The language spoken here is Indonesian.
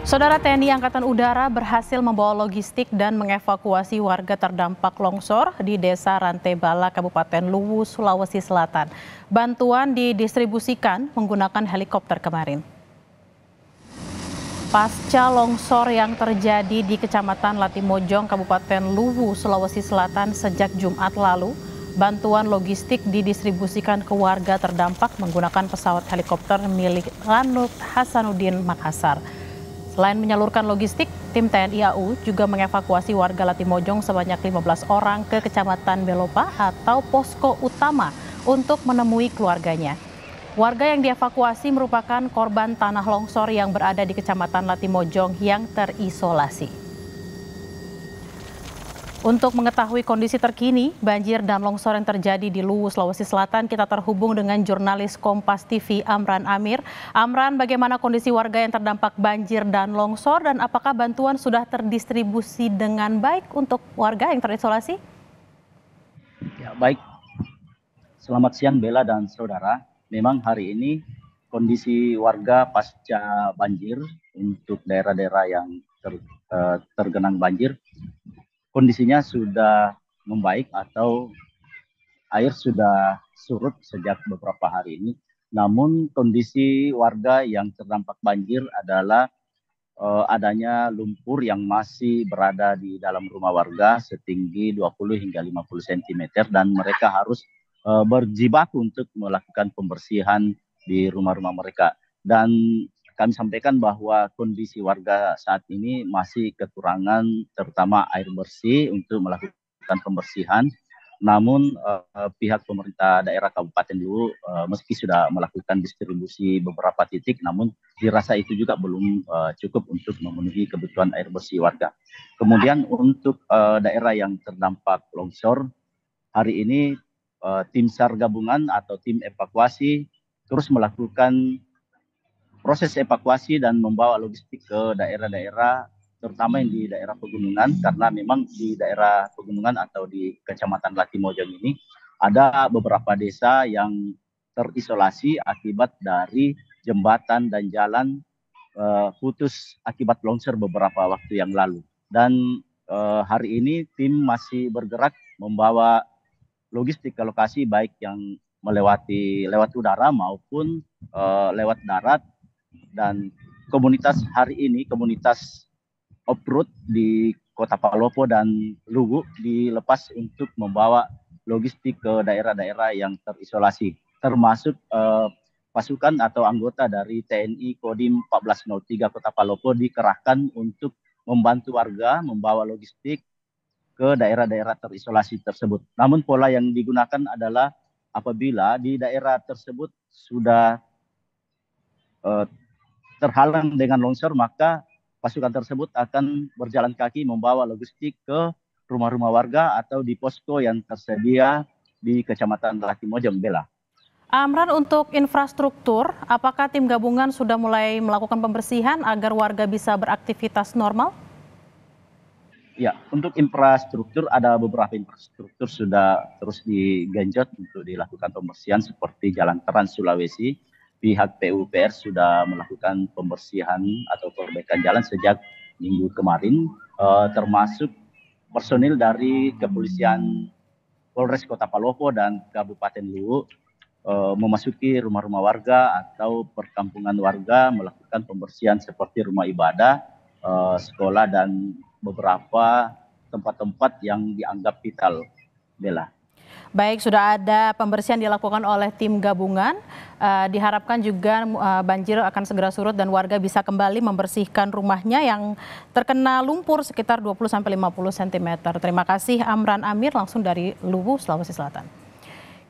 Saudara TNI Angkatan Udara berhasil membawa logistik dan mengevakuasi warga terdampak longsor di Desa Rantebala, Kabupaten Luwu, Sulawesi Selatan. Bantuan didistribusikan menggunakan helikopter kemarin. Pasca longsor yang terjadi di Kecamatan Latimojong, Kabupaten Luwu, Sulawesi Selatan sejak Jumat lalu, bantuan logistik didistribusikan ke warga terdampak menggunakan pesawat helikopter milik Lanut Hasanuddin Makassar. Selain menyalurkan logistik, tim TNI AU juga mengevakuasi warga Latimojong sebanyak 15 orang ke Kecamatan Belopa atau posko utama untuk menemui keluarganya. Warga yang dievakuasi merupakan korban tanah longsor yang berada di Kecamatan Latimojong yang terisolasi. Untuk mengetahui kondisi terkini banjir dan longsor yang terjadi di Luwu, Sulawesi Selatan, kita terhubung dengan jurnalis Kompas TV Amran Amir. Amran, bagaimana kondisi warga yang terdampak banjir dan longsor dan apakah bantuan sudah terdistribusi dengan baik untuk warga yang terisolasi? Ya, baik. Selamat siang Bella dan saudara. Memang hari ini kondisi warga pasca banjir untuk daerah-daerah yang ter, eh, tergenang banjir kondisinya sudah membaik atau air sudah surut sejak beberapa hari ini. Namun kondisi warga yang terdampak banjir adalah uh, adanya lumpur yang masih berada di dalam rumah warga setinggi 20 hingga 50 cm dan mereka harus uh, berjibaku untuk melakukan pembersihan di rumah-rumah mereka. Dan kami sampaikan bahwa kondisi warga saat ini masih kekurangan terutama air bersih untuk melakukan pembersihan. Namun uh, pihak pemerintah daerah Kabupaten Luwu uh, meski sudah melakukan distribusi beberapa titik, namun dirasa itu juga belum uh, cukup untuk memenuhi kebutuhan air bersih warga. Kemudian untuk uh, daerah yang terdampak longsor, hari ini uh, tim SAR gabungan atau tim evakuasi terus melakukan proses evakuasi dan membawa logistik ke daerah-daerah terutama yang di daerah pegunungan karena memang di daerah pegunungan atau di kecamatan Latimojong ini ada beberapa desa yang terisolasi akibat dari jembatan dan jalan uh, putus akibat longsor beberapa waktu yang lalu. Dan uh, hari ini tim masih bergerak membawa logistik ke lokasi baik yang melewati lewat udara maupun uh, lewat darat dan komunitas hari ini komunitas off-road di Kota Palopo dan Lugu dilepas untuk membawa logistik ke daerah-daerah yang terisolasi termasuk eh, pasukan atau anggota dari TNI Kodim 1403 Kota Palopo dikerahkan untuk membantu warga membawa logistik ke daerah-daerah terisolasi tersebut. Namun pola yang digunakan adalah apabila di daerah tersebut sudah uh, terhalang dengan longsor maka pasukan tersebut akan berjalan kaki membawa logistik ke rumah-rumah warga atau di posko yang tersedia di Kecamatan Latimojong Bela. Amran untuk infrastruktur, apakah tim gabungan sudah mulai melakukan pembersihan agar warga bisa beraktivitas normal? Ya, untuk infrastruktur ada beberapa infrastruktur sudah terus digenjot untuk dilakukan pembersihan seperti Jalan Trans Sulawesi, pihak PUPR sudah melakukan pembersihan atau perbaikan jalan sejak minggu kemarin, uh, termasuk personil dari kepolisian Polres Kota Palopo dan Kabupaten Luwu uh, memasuki rumah-rumah warga atau perkampungan warga melakukan pembersihan seperti rumah ibadah, uh, sekolah dan beberapa tempat-tempat yang dianggap vital. Bella. Baik, sudah ada pembersihan dilakukan oleh tim gabungan. Uh, diharapkan juga uh, banjir akan segera surut dan warga bisa kembali membersihkan rumahnya yang terkena lumpur sekitar 20 sampai 50 cm. Terima kasih Amran Amir langsung dari Luwu, Sulawesi Selatan.